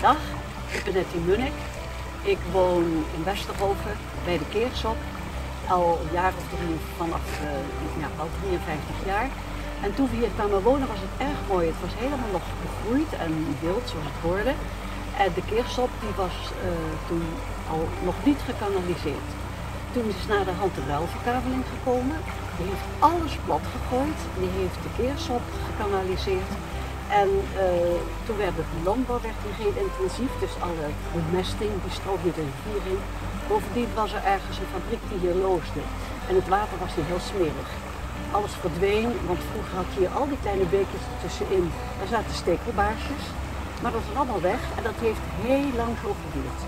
Dag, ik ben Nettie Munnik. Ik woon in Westerhoven bij de Keersop. Al een jaar of drie, vanaf uh, ja, al 53 jaar. En toen we hier kwamen wonen was het erg mooi. Het was helemaal nog begroeid en wild zoals het hoorde. En de Keersop die was uh, toen al nog niet gekanaliseerd. Toen is naar de hand de gekomen. Die heeft alles plat gegooid. Die heeft de Keersop gekanaliseerd. En uh, toen werd de landbouw werd heel intensief, dus alle bemesting die stroomde de rivier in. Bovendien was er ergens een fabriek die hier loosde. En het water was hier heel smerig. Alles verdween, want vroeger had je hier al die kleine beekjes tussenin. Daar zaten stekelbaarsjes. Maar dat is allemaal weg en dat heeft heel lang zo geduurd.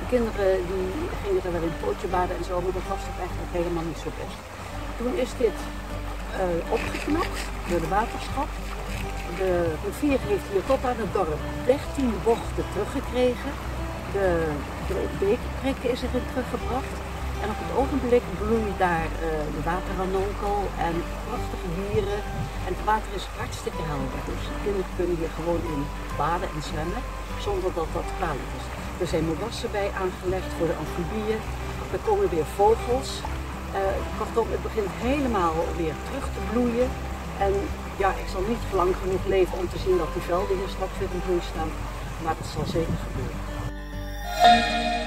De kinderen die gingen er wel in pootje baden en zo, maar dat was toch eigenlijk helemaal niet zo best. Toen is dit uh, opgeknapt door de waterschap de rivier heeft hier tot aan het dorp 13 bochten teruggekregen. De, de is erin teruggebracht. En op het ogenblik bloeit daar uh, de waterranonkel en prachtige dieren. En het water is hartstikke helder. Dus de kinderen kunnen hier gewoon in baden en zwemmen zonder dat dat kwalijk is. Er zijn moerassen bij aangelegd voor de amfibieën. Er komen weer vogels. Uh, kortom, het begint helemaal weer terug te bloeien. En ja, ik zal niet lang genoeg leven om te zien dat die velden hier straks weer in bloei staan. Maar dat zal zeker gebeuren.